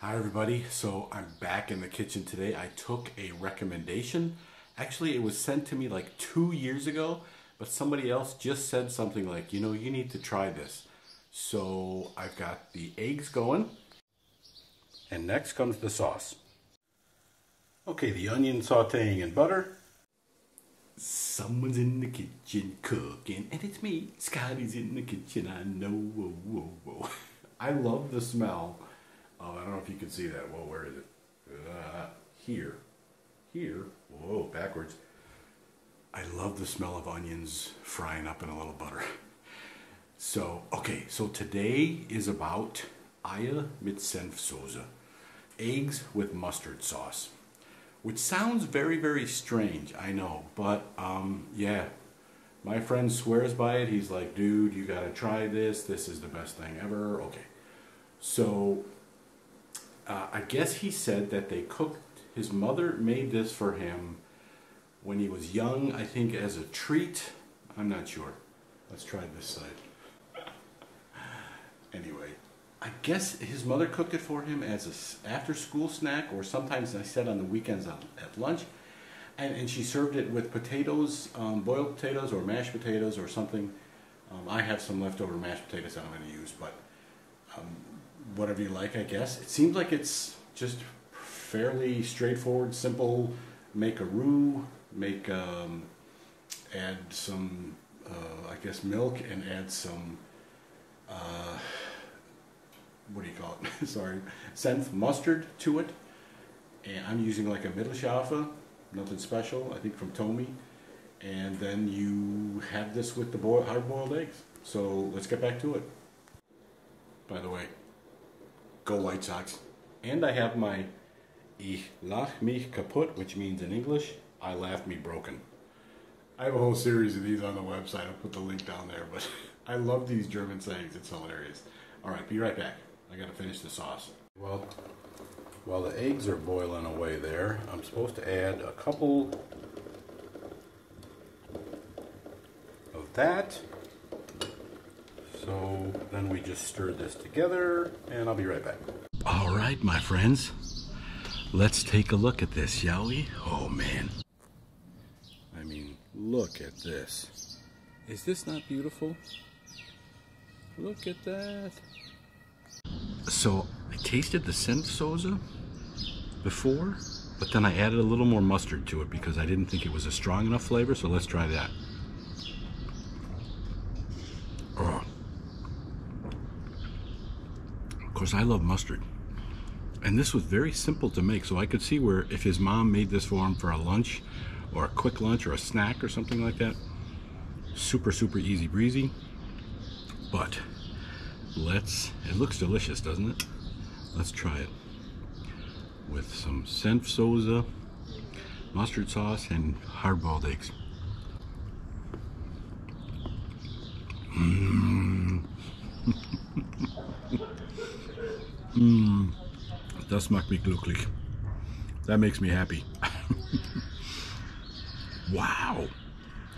Hi everybody, so I'm back in the kitchen today. I took a recommendation. Actually, it was sent to me like two years ago, but somebody else just said something like, you know, you need to try this. So I've got the eggs going. And next comes the sauce. Okay, the onion sauteing in butter. Someone's in the kitchen cooking, and it's me. Scotty's in the kitchen, I know. Whoa, whoa, whoa. I love the smell Oh, I don't know if you can see that. Whoa, where is it? Uh, here. Here. Whoa, backwards. I love the smell of onions frying up in a little butter. So, okay, so today is about Eier mit Senfsoße. Eggs with mustard sauce. Which sounds very, very strange, I know. But, um, yeah, my friend swears by it. He's like, dude, you gotta try this. This is the best thing ever. Okay. So, uh, I guess he said that they cooked, his mother made this for him when he was young, I think as a treat. I'm not sure. Let's try this side. anyway, I guess his mother cooked it for him as a after school snack or sometimes I said on the weekends at lunch. And, and she served it with potatoes, um, boiled potatoes or mashed potatoes or something. Um, I have some leftover mashed potatoes that I'm going to use, but um, whatever you like, I guess. It seems like it's just fairly straightforward, simple. Make a roux, make um, add some, uh, I guess, milk, and add some. Uh, what do you call it? Sorry, senf mustard to it. And I'm using like a Mittelscharf, nothing special. I think from Thomy. And then you have this with the hard-boiled eggs. So let's get back to it. By the way, Go White Sox. And I have my Ich lach mich kaputt, which means in English, I laugh me broken. I have a whole series of these on the website. I'll put the link down there, but I love these German sayings. It's hilarious. All right, be right back. I got to finish the sauce. Well, while the eggs are boiling away there, I'm supposed to add a couple of that so then we just stir this together and I'll be right back. All right, my friends, let's take a look at this, shall we? Oh man. I mean, look at this. Is this not beautiful? Look at that. So I tasted the Senfsoße before, but then I added a little more mustard to it because I didn't think it was a strong enough flavor, so let's try that. Course, I love mustard. And this was very simple to make, so I could see where if his mom made this for him for a lunch or a quick lunch or a snack or something like that, super, super easy breezy. But let's, it looks delicious, doesn't it? Let's try it with some Senfsoße, mustard sauce, and hard-boiled eggs. Mmm. Mm, das macht mich glücklich. That makes me happy. wow.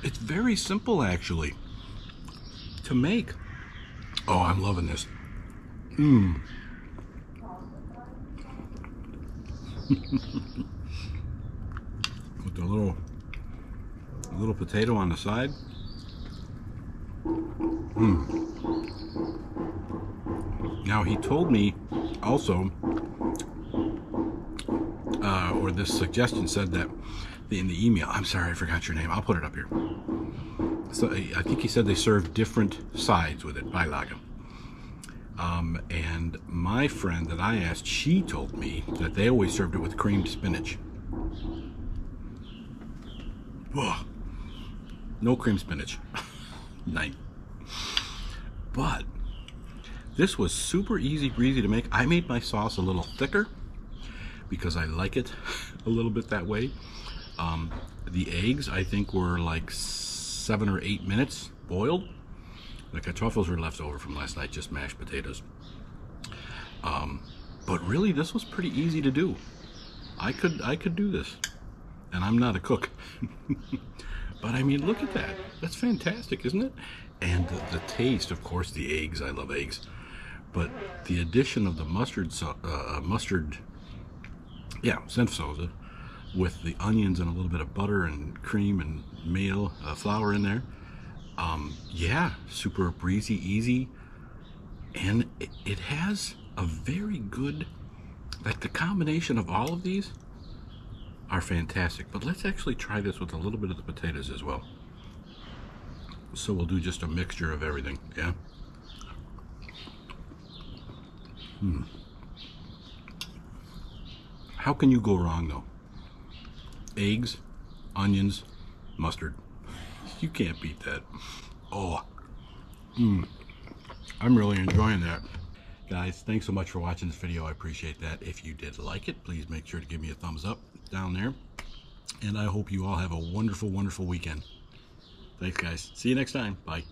It's very simple, actually, to make. Oh, I'm loving this. Mmm. With the little, little potato on the side. Mmm. Now, he told me also, uh, or this suggestion said that in the email, I'm sorry, I forgot your name. I'll put it up here. So I think he said they serve different sides with it, Beilage. Um, and my friend that I asked, she told me that they always served it with creamed spinach. No cream spinach. Night. But this was super easy breezy to make. I made my sauce a little thicker because I like it a little bit that way. Um, the eggs, I think, were like seven or eight minutes boiled. The kartoffels were left over from last night, just mashed potatoes. Um, but really, this was pretty easy to do. I could, I could do this, and I'm not a cook. but I mean, look at that. That's fantastic, isn't it? And the, the taste, of course, the eggs. I love eggs but the addition of the mustard, so, uh, mustard, yeah, senf with the onions and a little bit of butter and cream and meal, uh, flour in there. Um, yeah, super breezy, easy. And it, it has a very good, like the combination of all of these are fantastic. But let's actually try this with a little bit of the potatoes as well. So we'll do just a mixture of everything, yeah? Hmm. How can you go wrong though? Eggs, onions, mustard. You can't beat that. Oh, mm. I'm really enjoying that. Guys, thanks so much for watching this video. I appreciate that. If you did like it, please make sure to give me a thumbs up down there. And I hope you all have a wonderful, wonderful weekend. Thanks, guys. See you next time. Bye.